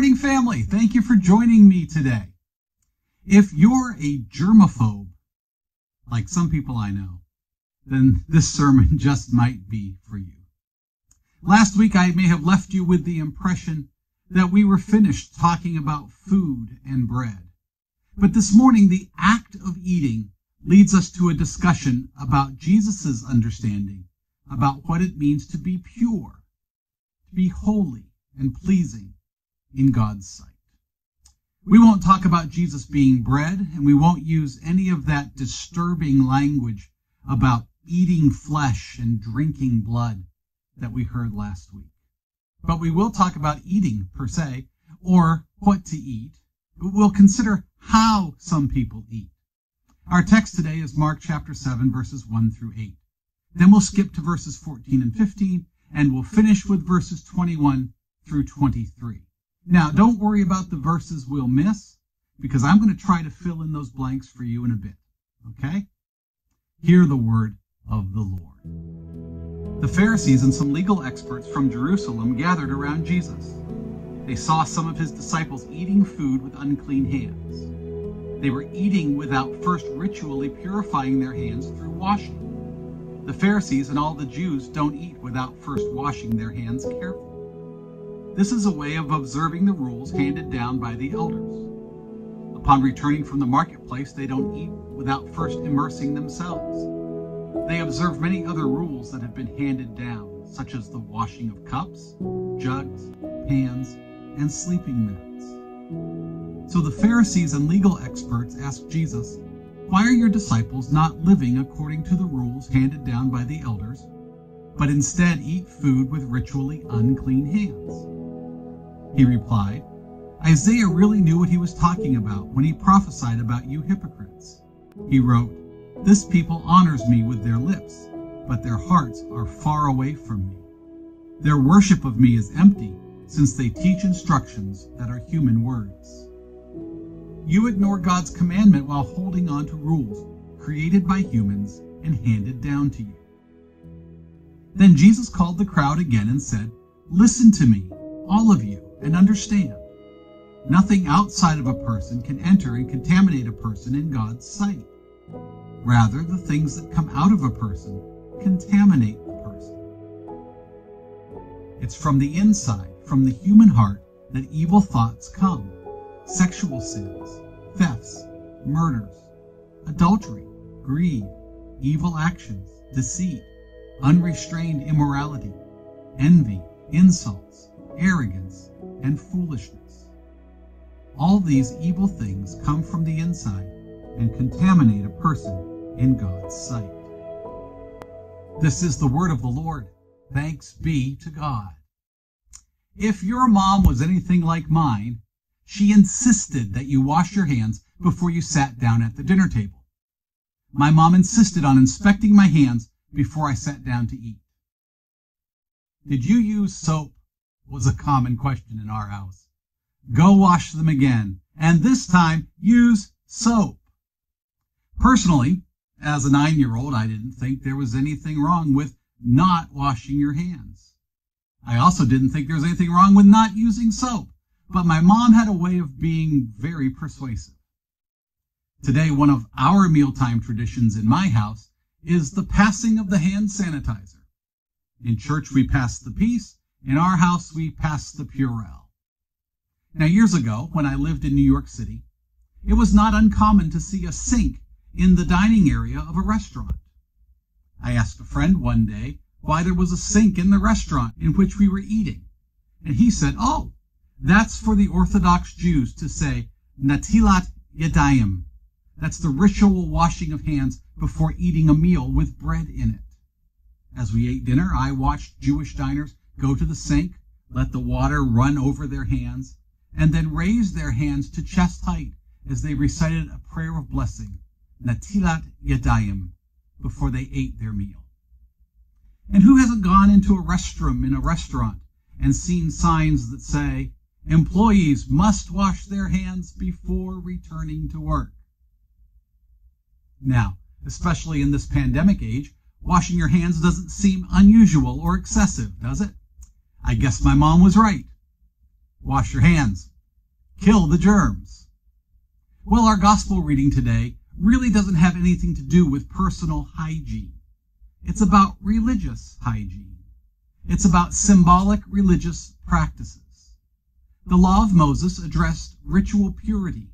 Morning, family. Thank you for joining me today. If you're a germaphobe, like some people I know, then this sermon just might be for you. Last week, I may have left you with the impression that we were finished talking about food and bread. But this morning, the act of eating leads us to a discussion about Jesus' understanding about what it means to be pure, to be holy and pleasing in God's sight. We won't talk about Jesus being bread, and we won't use any of that disturbing language about eating flesh and drinking blood that we heard last week. But we will talk about eating per se, or what to eat. We'll consider how some people eat. Our text today is Mark chapter 7, verses 1 through 8. Then we'll skip to verses 14 and 15, and we'll finish with verses 21 through 23. Now, don't worry about the verses we'll miss, because I'm going to try to fill in those blanks for you in a bit. Okay? Hear the word of the Lord. The Pharisees and some legal experts from Jerusalem gathered around Jesus. They saw some of his disciples eating food with unclean hands. They were eating without first ritually purifying their hands through washing. The Pharisees and all the Jews don't eat without first washing their hands carefully. This is a way of observing the rules handed down by the elders. Upon returning from the marketplace, they don't eat without first immersing themselves. They observe many other rules that have been handed down, such as the washing of cups, jugs, pans, and sleeping mats. So the Pharisees and legal experts asked Jesus, Why are your disciples not living according to the rules handed down by the elders, but instead eat food with ritually unclean hands? He replied, Isaiah really knew what he was talking about when he prophesied about you hypocrites. He wrote, This people honors me with their lips, but their hearts are far away from me. Their worship of me is empty, since they teach instructions that are human words. You ignore God's commandment while holding on to rules created by humans and handed down to you. Then Jesus called the crowd again and said, Listen to me, all of you and understand. Nothing outside of a person can enter and contaminate a person in God's sight. Rather, the things that come out of a person contaminate the person. It's from the inside, from the human heart, that evil thoughts come sexual sins, thefts, murders, adultery, greed, evil actions, deceit, unrestrained immorality, envy, insults, arrogance, and foolishness. All these evil things come from the inside and contaminate a person in God's sight. This is the word of the Lord. Thanks be to God. If your mom was anything like mine, she insisted that you wash your hands before you sat down at the dinner table. My mom insisted on inspecting my hands before I sat down to eat. Did you use soap was a common question in our house. Go wash them again, and this time use soap. Personally, as a nine year old, I didn't think there was anything wrong with not washing your hands. I also didn't think there was anything wrong with not using soap, but my mom had a way of being very persuasive. Today, one of our mealtime traditions in my house is the passing of the hand sanitizer. In church, we pass the peace, in our house, we passed the Purell. Now, years ago, when I lived in New York City, it was not uncommon to see a sink in the dining area of a restaurant. I asked a friend one day why there was a sink in the restaurant in which we were eating, and he said, Oh, that's for the Orthodox Jews to say Natilat Yadayim. That's the ritual washing of hands before eating a meal with bread in it. As we ate dinner, I watched Jewish diners go to the sink, let the water run over their hands, and then raise their hands to chest height as they recited a prayer of blessing, Natilat Yadayim, before they ate their meal. And who hasn't gone into a restroom in a restaurant and seen signs that say, employees must wash their hands before returning to work? Now, especially in this pandemic age, washing your hands doesn't seem unusual or excessive, does it? I guess my mom was right. wash your hands, kill the germs. Well, our gospel reading today really doesn't have anything to do with personal hygiene. It's about religious hygiene. It's about symbolic religious practices. The law of Moses addressed ritual purity.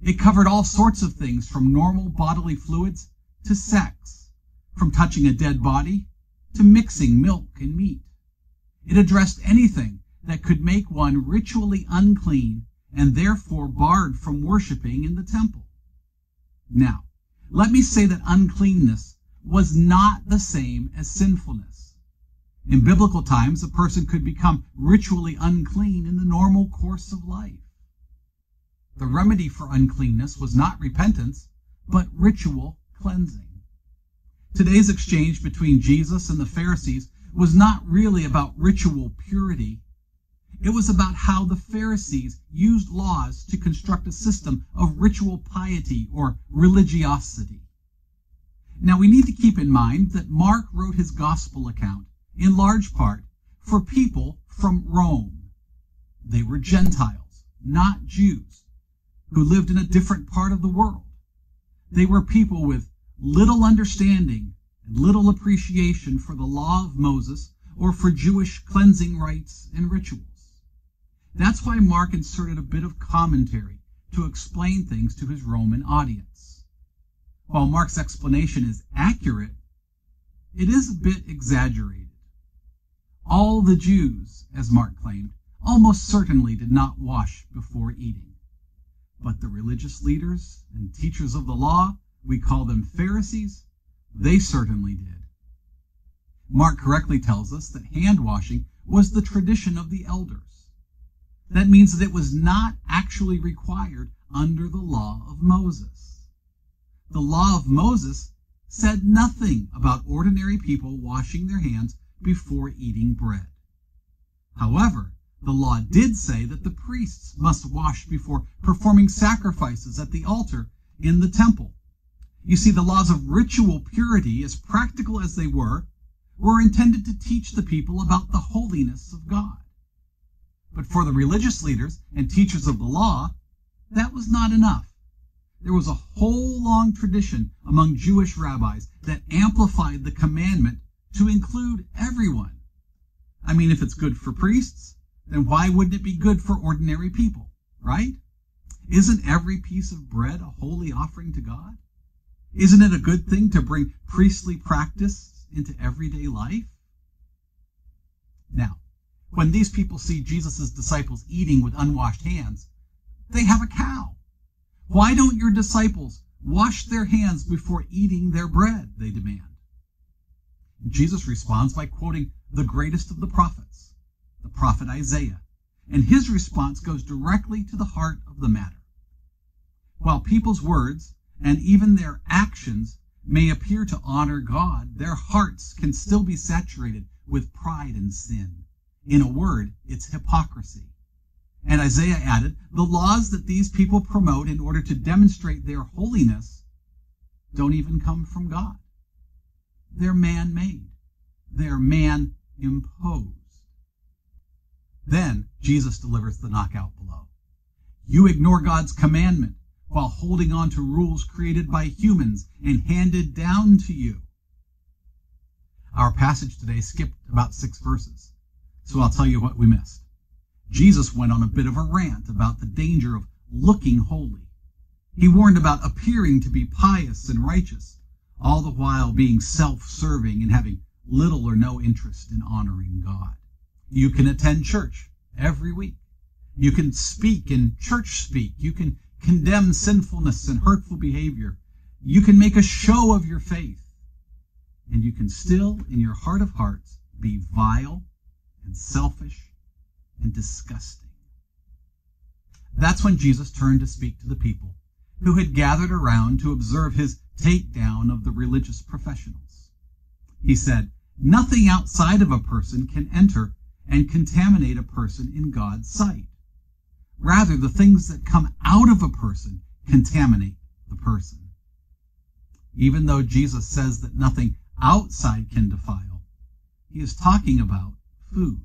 It covered all sorts of things from normal bodily fluids to sex, from touching a dead body to mixing milk and meat. It addressed anything that could make one ritually unclean and therefore barred from worshiping in the temple. Now, let me say that uncleanness was not the same as sinfulness. In biblical times, a person could become ritually unclean in the normal course of life. The remedy for uncleanness was not repentance, but ritual cleansing. Today's exchange between Jesus and the Pharisees was not really about ritual purity. It was about how the Pharisees used laws to construct a system of ritual piety or religiosity. Now we need to keep in mind that Mark wrote his gospel account in large part for people from Rome. They were Gentiles, not Jews, who lived in a different part of the world. They were people with little understanding and little appreciation for the law of Moses or for Jewish cleansing rites and rituals. That's why Mark inserted a bit of commentary to explain things to his Roman audience. While Mark's explanation is accurate, it is a bit exaggerated. All the Jews, as Mark claimed, almost certainly did not wash before eating. But the religious leaders and teachers of the law, we call them Pharisees, they certainly did. Mark correctly tells us that hand washing was the tradition of the elders. That means that it was not actually required under the law of Moses. The law of Moses said nothing about ordinary people washing their hands before eating bread. However, the law did say that the priests must wash before performing sacrifices at the altar in the temple. You see, the laws of ritual purity, as practical as they were, were intended to teach the people about the holiness of God. But for the religious leaders and teachers of the law, that was not enough. There was a whole long tradition among Jewish rabbis that amplified the commandment to include everyone. I mean, if it's good for priests, then why wouldn't it be good for ordinary people, right? Isn't every piece of bread a holy offering to God? Isn't it a good thing to bring priestly practice into everyday life? Now, when these people see Jesus' disciples eating with unwashed hands, they have a cow. Why don't your disciples wash their hands before eating their bread? They demand. Jesus responds by quoting the greatest of the prophets, the prophet Isaiah, and his response goes directly to the heart of the matter. While people's words and even their actions may appear to honor God, their hearts can still be saturated with pride and sin. In a word, it's hypocrisy. And Isaiah added, the laws that these people promote in order to demonstrate their holiness don't even come from God. They're man-made. They're man-imposed. Then Jesus delivers the knockout blow. You ignore God's commandment while holding on to rules created by humans and handed down to you. Our passage today skipped about six verses, so I'll tell you what we missed. Jesus went on a bit of a rant about the danger of looking holy. He warned about appearing to be pious and righteous, all the while being self-serving and having little or no interest in honoring God. You can attend church every week. You can speak in church speak. You can condemn sinfulness and hurtful behavior. You can make a show of your faith. And you can still, in your heart of hearts, be vile and selfish and disgusting. That's when Jesus turned to speak to the people who had gathered around to observe his takedown of the religious professionals. He said, Nothing outside of a person can enter and contaminate a person in God's sight. Rather, the things that come out of a person contaminate the person. Even though Jesus says that nothing outside can defile, he is talking about food.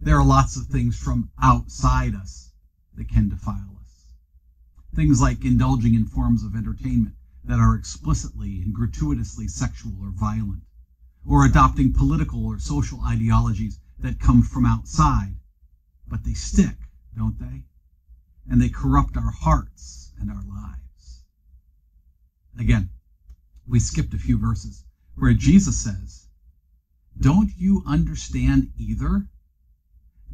There are lots of things from outside us that can defile us. Things like indulging in forms of entertainment that are explicitly and gratuitously sexual or violent, or adopting political or social ideologies that come from outside, but they stick, don't they? And they corrupt our hearts and our lives. Again, we skipped a few verses where Jesus says, Don't you understand either?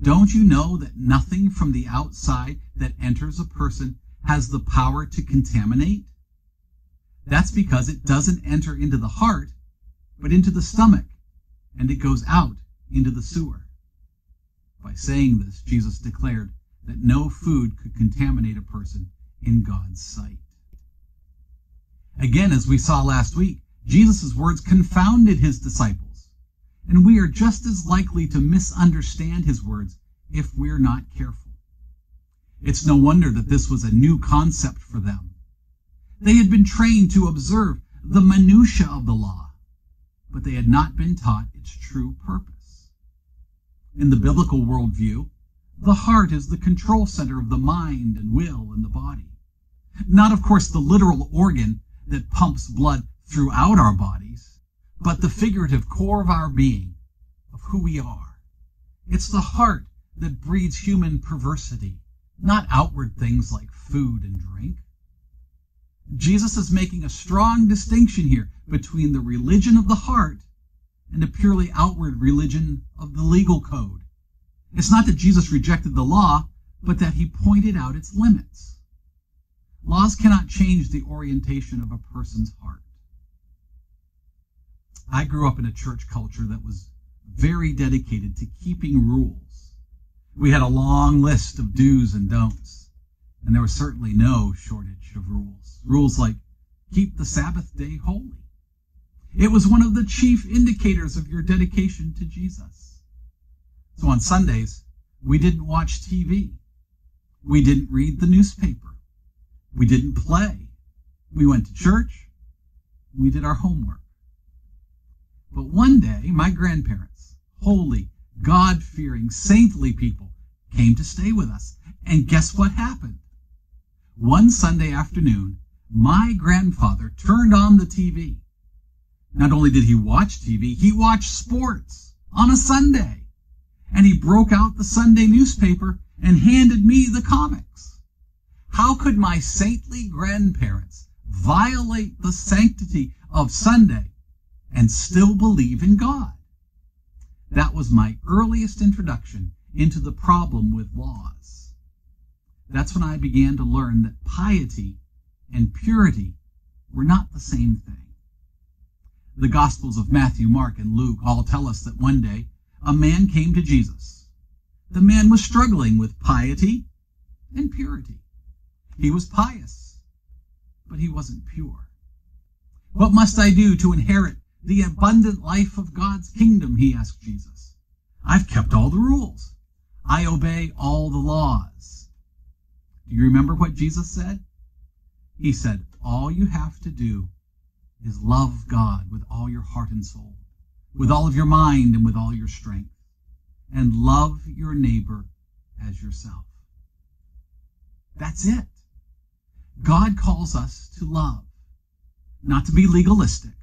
Don't you know that nothing from the outside that enters a person has the power to contaminate? That's because it doesn't enter into the heart, but into the stomach, and it goes out into the sewer. By saying this, Jesus declared that no food could contaminate a person in God's sight. Again, as we saw last week, Jesus' words confounded his disciples, and we are just as likely to misunderstand his words if we're not careful. It's no wonder that this was a new concept for them. They had been trained to observe the minutiae of the law, but they had not been taught its true purpose. In the biblical worldview, the heart is the control center of the mind and will and the body. Not, of course, the literal organ that pumps blood throughout our bodies, but the figurative core of our being, of who we are. It's the heart that breeds human perversity, not outward things like food and drink. Jesus is making a strong distinction here between the religion of the heart and a purely outward religion of the legal code. It's not that Jesus rejected the law, but that he pointed out its limits. Laws cannot change the orientation of a person's heart. I grew up in a church culture that was very dedicated to keeping rules. We had a long list of do's and don'ts, and there was certainly no shortage of rules. Rules like keep the Sabbath day holy. It was one of the chief indicators of your dedication to Jesus. So on Sundays, we didn't watch TV. We didn't read the newspaper. We didn't play. We went to church. We did our homework. But one day, my grandparents, holy, God fearing, saintly people, came to stay with us. And guess what happened? One Sunday afternoon, my grandfather turned on the TV. Not only did he watch TV, he watched sports on a Sunday. And he broke out the Sunday newspaper and handed me the comics. How could my saintly grandparents violate the sanctity of Sunday and still believe in God? That was my earliest introduction into the problem with laws. That's when I began to learn that piety and purity were not the same thing. The Gospels of Matthew, Mark, and Luke all tell us that one day a man came to Jesus. The man was struggling with piety and purity. He was pious, but he wasn't pure. What must I do to inherit the abundant life of God's kingdom? He asked Jesus. I've kept all the rules. I obey all the laws. Do you remember what Jesus said? He said, All you have to do is love God with all your heart and soul, with all of your mind and with all your strength, and love your neighbor as yourself. That's it. God calls us to love, not to be legalistic.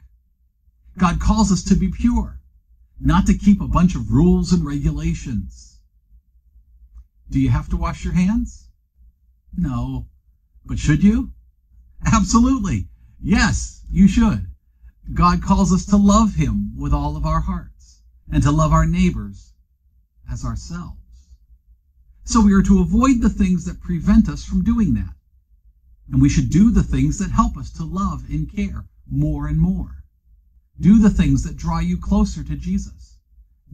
God calls us to be pure, not to keep a bunch of rules and regulations. Do you have to wash your hands? No. But should you? Absolutely. Yes, you should. God calls us to love him with all of our hearts and to love our neighbors as ourselves. So we are to avoid the things that prevent us from doing that. And we should do the things that help us to love and care more and more. Do the things that draw you closer to Jesus.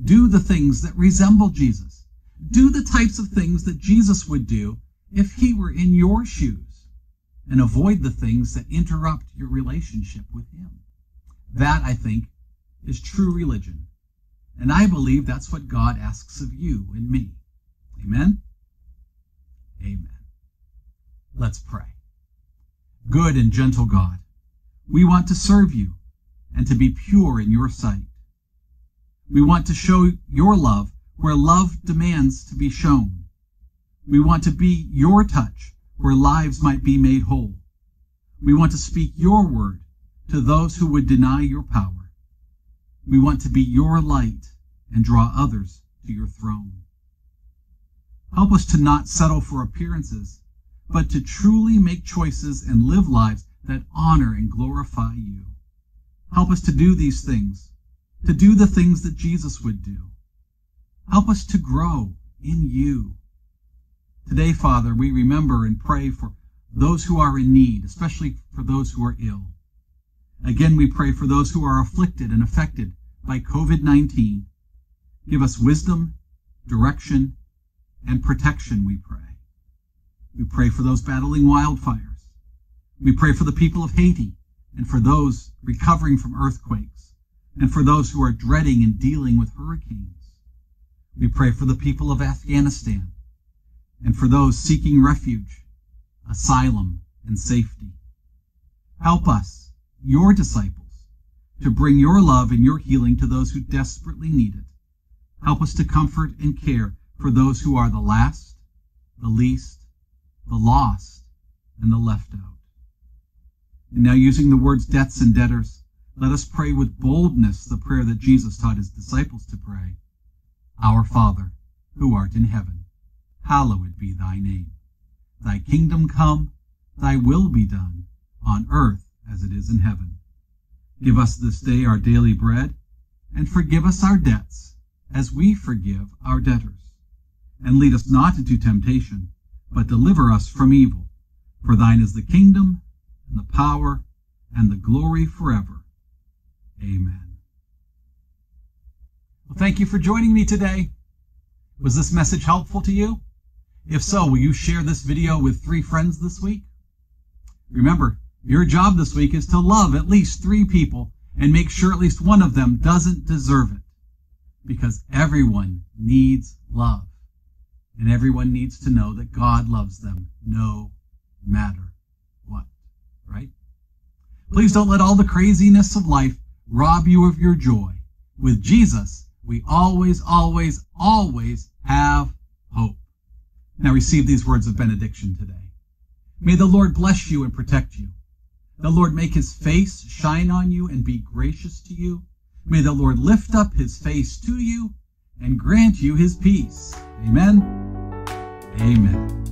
Do the things that resemble Jesus. Do the types of things that Jesus would do if he were in your shoes. And avoid the things that interrupt your relationship with him. That, I think, is true religion. And I believe that's what God asks of you and me. Amen? Amen. Let's pray. Good and gentle God, we want to serve you and to be pure in your sight. We want to show your love where love demands to be shown. We want to be your touch where lives might be made whole. We want to speak your word to those who would deny your power. We want to be your light and draw others to your throne. Help us to not settle for appearances, but to truly make choices and live lives that honor and glorify you. Help us to do these things, to do the things that Jesus would do. Help us to grow in you. Today, Father, we remember and pray for those who are in need, especially for those who are ill. Again, we pray for those who are afflicted and affected by COVID-19. Give us wisdom, direction, and protection, we pray. We pray for those battling wildfires. We pray for the people of Haiti and for those recovering from earthquakes and for those who are dreading and dealing with hurricanes. We pray for the people of Afghanistan and for those seeking refuge, asylum, and safety. Help us, your disciples, to bring your love and your healing to those who desperately need it. Help us to comfort and care for those who are the last, the least, the lost, and the left out. And now, using the words debts and debtors, let us pray with boldness the prayer that Jesus taught his disciples to pray Our Father, who art in heaven, hallowed be thy name. Thy kingdom come, thy will be done, on earth as it is in heaven. Give us this day our daily bread, and forgive us our debts, as we forgive our debtors. And lead us not into temptation, but deliver us from evil. For thine is the kingdom, and the power, and the glory forever. Amen. Well, thank you for joining me today. Was this message helpful to you? If so, will you share this video with three friends this week? Remember, your job this week is to love at least three people and make sure at least one of them doesn't deserve it. Because everyone needs love. And everyone needs to know that God loves them no matter what. Right? Please don't let all the craziness of life rob you of your joy. With Jesus, we always, always, always have hope. Now receive these words of benediction today. May the Lord bless you and protect you. The Lord make his face shine on you and be gracious to you. May the Lord lift up his face to you and grant you his peace. Amen. Amen.